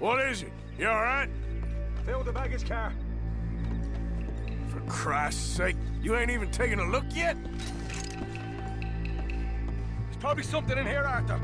What is it? You alright? Fill the baggage car. For Christ's sake, you ain't even taking a look yet? There's probably something in here, Arthur.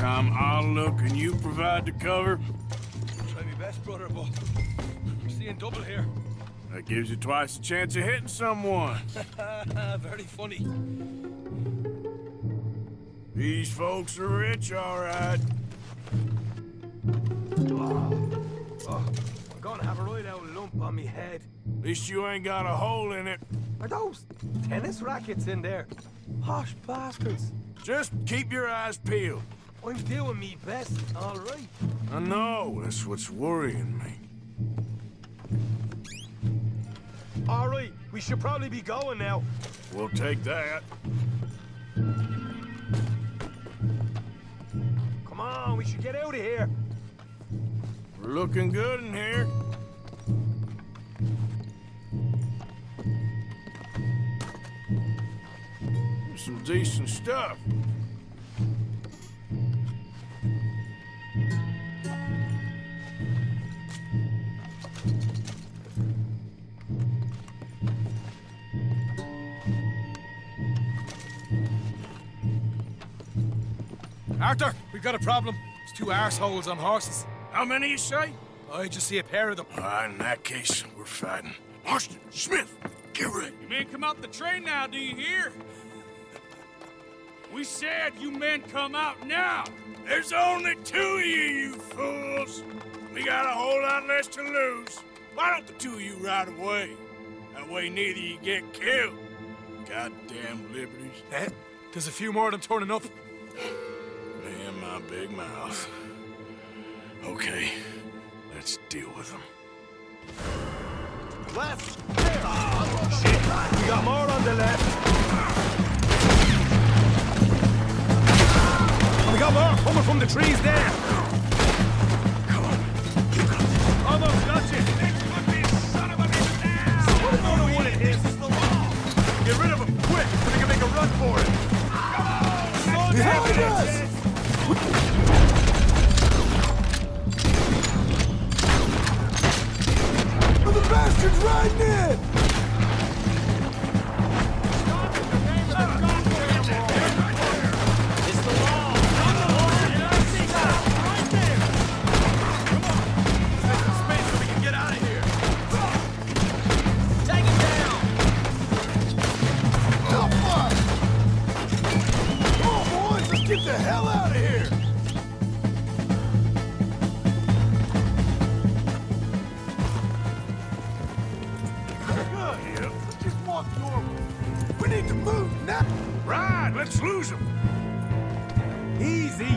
Time I'll look and you provide the cover. Try my best, brother, but I'm seeing double here. That gives you twice the chance of hitting someone. Very funny. These folks are rich, all right. Oh, I'm gonna have a right out lump on me head. At least you ain't got a hole in it. Are those tennis rackets in there? Posh bastards. Just keep your eyes peeled. I'm doing me best, all right. I know, that's what's worrying me. All right, we should probably be going now. We'll take that. Come on, we should get out of here. We're looking good in here. Some decent stuff. Arthur, we've got a problem. There's two arseholes on horses. How many you say? I just see a pair of them. Ah, in that case, we're fighting. Marston, Smith, get ready. You men come out the train now, do you hear? We said you men come out now. There's only two of you, you fools. We got a whole lot less to lose. Why don't the two of you ride away? That way neither of you get killed. Goddamn liberties. Eh? There's a few more of them turning up. My big mouth. Okay, let's deal with them. Left. Oh, shit. We got more on the left. We got more coming from the trees there. Bastards riding in! Get the hell out of here! Need to move now. Ride, let's lose them. Easy.